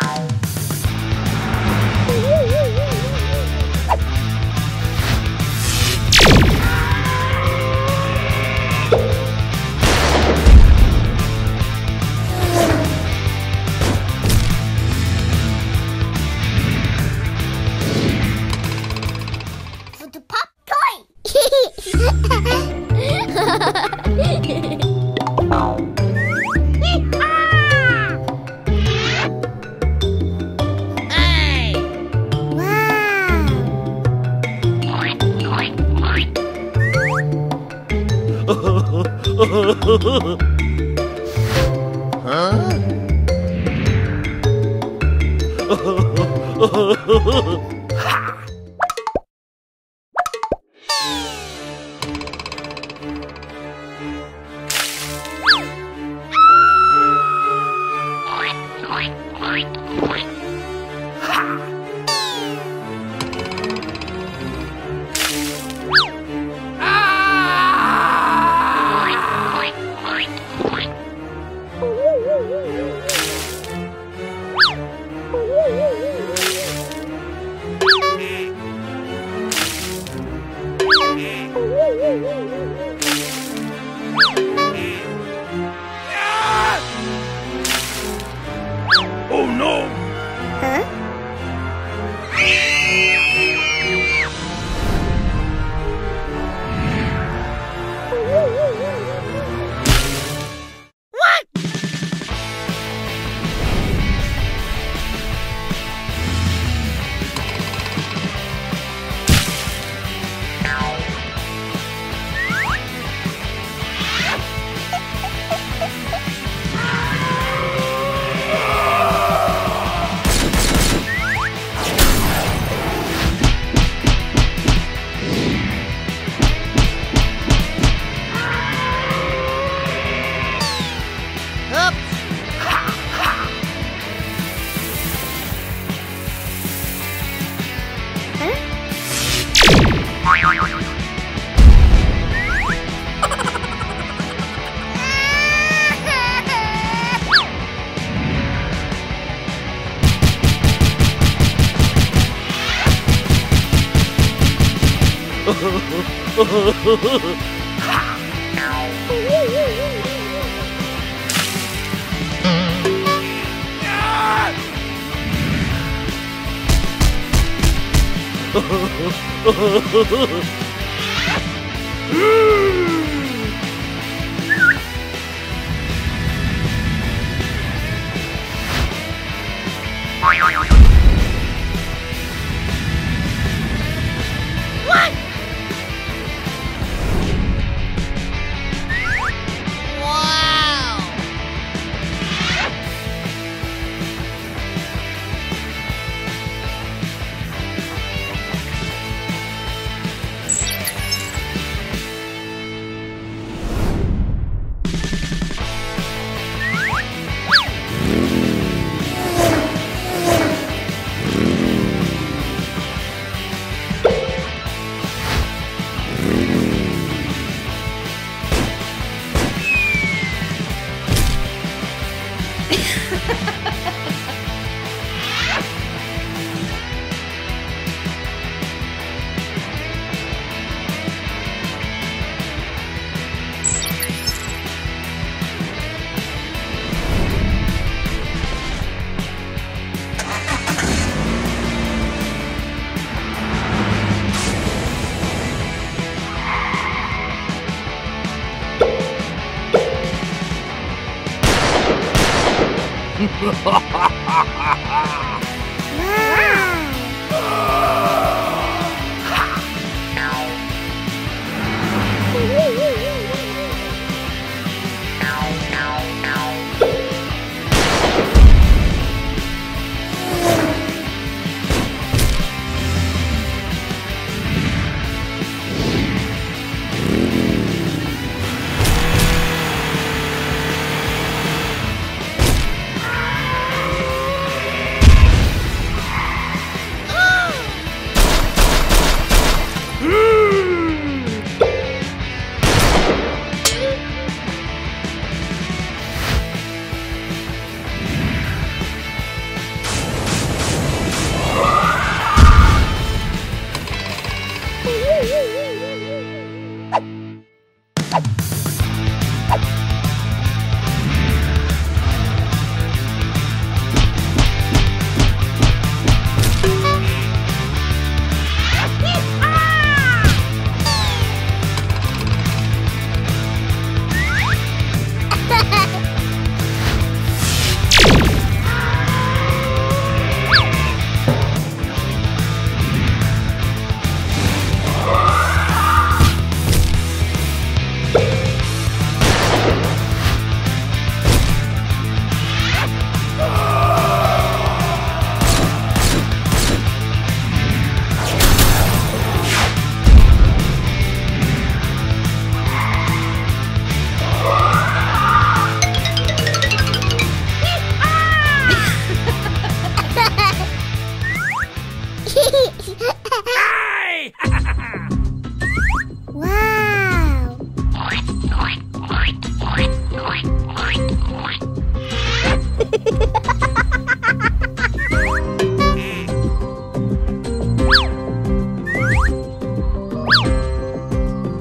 For Oh Wow. ハハハ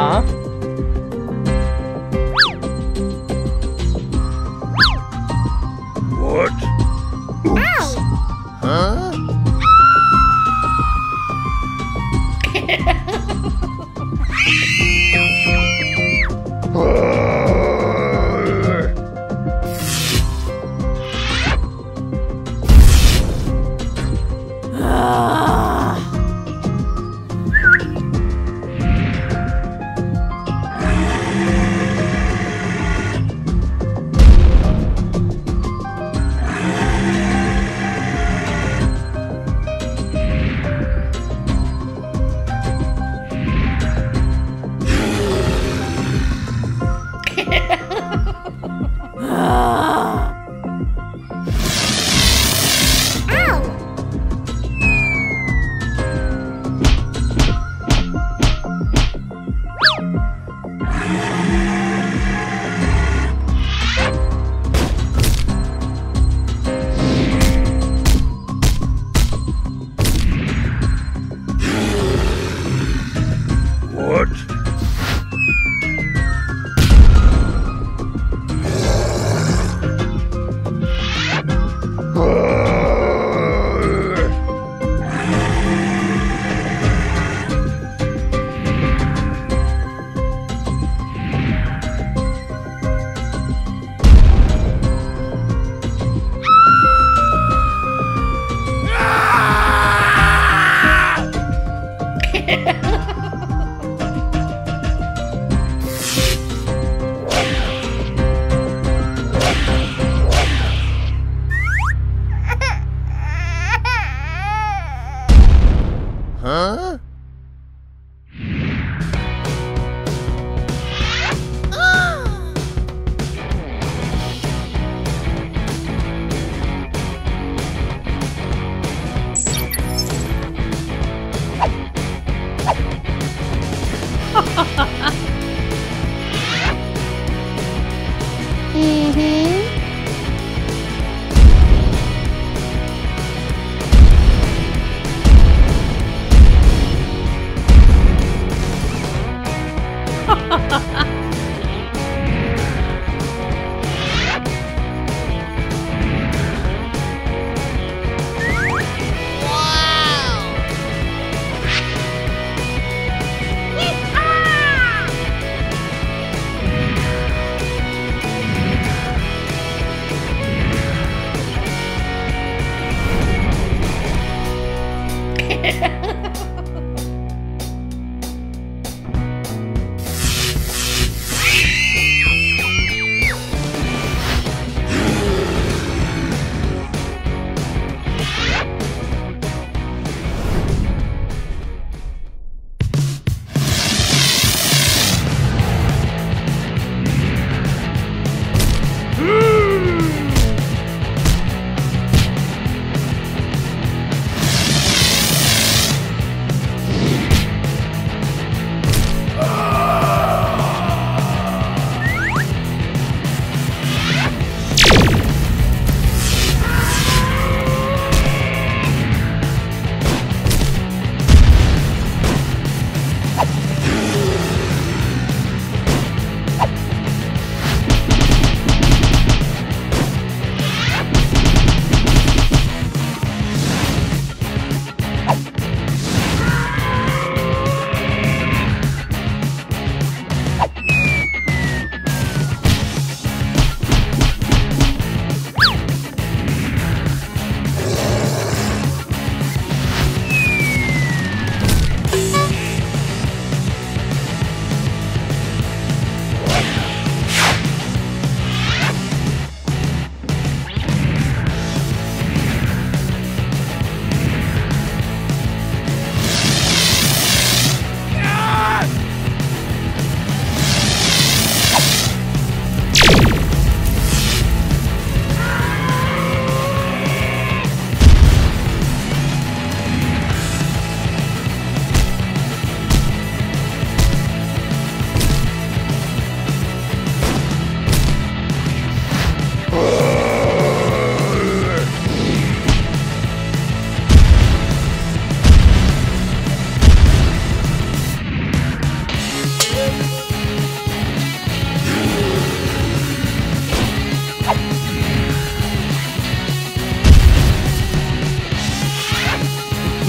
아?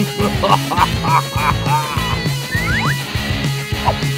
Oh.